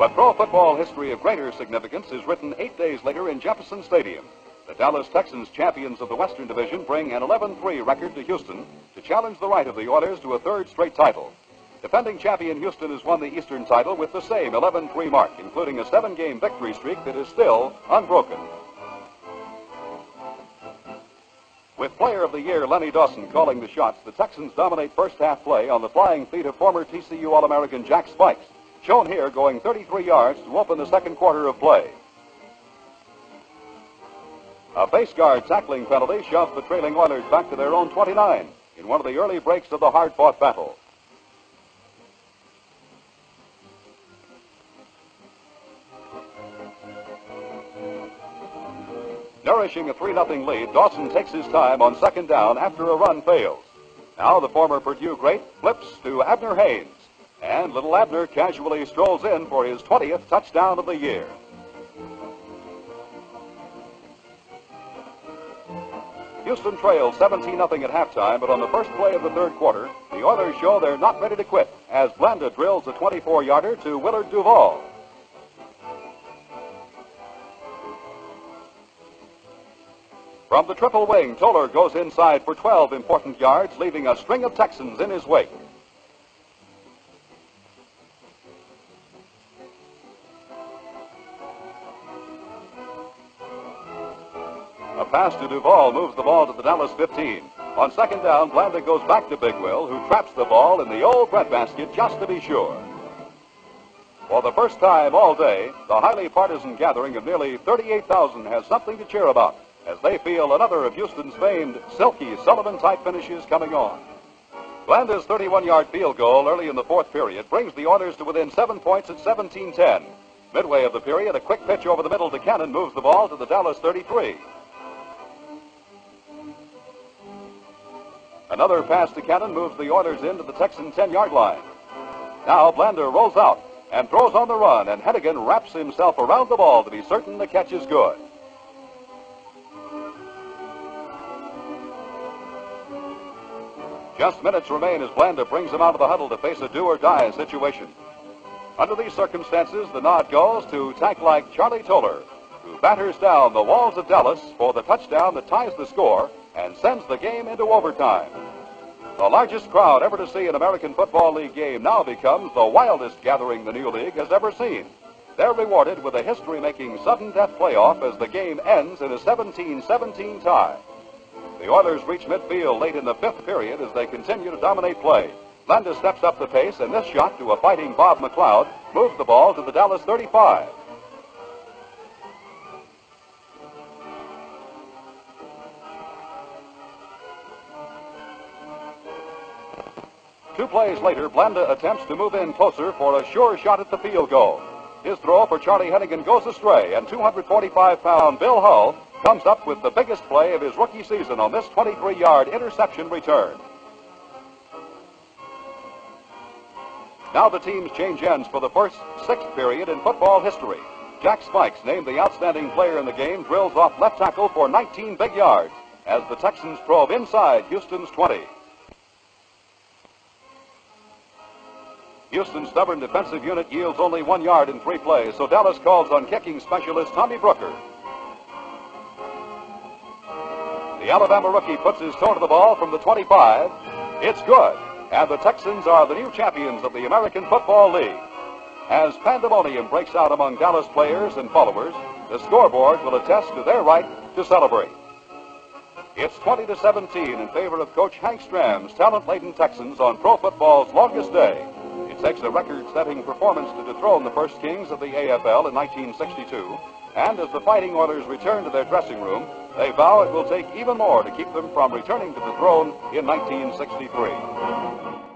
But pro football history of greater significance is written eight days later in Jeppesen Stadium. The Dallas Texans, champions of the Western Division, bring an 11-3 record to Houston to challenge the right of the Oilers to a third straight title. Defending champion Houston has won the Eastern title with the same 11-3 mark, including a seven-game victory streak that is still unbroken. With Player of the Year Lenny Dawson calling the shots, the Texans dominate first half play on the flying feet of former TCU All-American Jack Spikes, shown here going 33 yards to open the second quarter of play. A face guard tackling penalty shoves the trailing Oilers back to their own 29 in one of the early breaks of the hard-fought battle. Nourishing a 3-0 lead, Dawson takes his time on second down after a run fails. Now the former Purdue great flips to Abner Haynes, and little Abner casually strolls in for his 20th touchdown of the year. Houston trails 17-0 at halftime, but on the first play of the third quarter, the Oilers show they're not ready to quit as Blanda drills a 24-yarder to Willard Dewveall. From the triple wing, Tolar goes inside for 12 important yards, leaving a string of Texans in his wake. A pass to Dewveall moves the ball to the Dallas 15. On second down, Blanda goes back to Big Will, who traps the ball in the old breadbasket just to be sure. For the first time all day, the highly partisan gathering of nearly 38,000 has something to cheer about as they feel another of Houston's famed silky Sullivan-type finishes coming on. Blanda's 31-yard field goal early in the fourth period brings the Oilers to within seven points at 17-10. Midway of the period, a quick pitch over the middle to Cannon moves the ball to the Dallas 33. Another pass to Cannon moves the Oilers into the Texan 10-yard line. Now Blanda rolls out and throws on the run, and Hennigan wraps himself around the ball to be certain the catch is good. Just minutes remain as Blanda brings him out of the huddle to face a do-or-die situation. Under these circumstances, the nod goes to tank-like Charlie Tolar, who batters down the walls of Dallas for the touchdown that ties the score and sends the game into overtime. The largest crowd ever to see an American Football League game now becomes the wildest gathering the new league has ever seen. They're rewarded with a history-making sudden death playoff as the game ends in a 17-17 tie. The Oilers reach midfield late in the fifth period as they continue to dominate play. Blanda steps up the pace, and this shot to a fighting Bob McLeod moves the ball to the Dallas 35. Two plays later, Blanda attempts to move in closer for a sure shot at the field goal. His throw for Charlie Hennigan goes astray, and 245-pound Bill Hull comes up with the biggest play of his rookie season on this 23-yard interception return. Now the teams change ends for the first sixth period in football history. Jack Spikes, named the outstanding player in the game, drills off left tackle for 19 big yards as the Texans probe inside Houston's 20. Houston's stubborn defensive unit yields only one yard in three plays, so Dallas calls on kicking specialist Tommy Brooker. The Alabama rookie puts his toe to the ball from the 25. It's good. And the Texans are the new champions of the American Football League. As pandemonium breaks out among Dallas players and followers, the scoreboard will attest to their right to celebrate. It's 20 to 17 in favor of Coach Hank Stram's talent-laden Texans on pro football's longest day. Takes a record-setting performance to dethrone the first kings of the AFL in 1962. And as the Fighting Oilers return to their dressing room, they vow it will take even more to keep them from returning to the throne in 1963.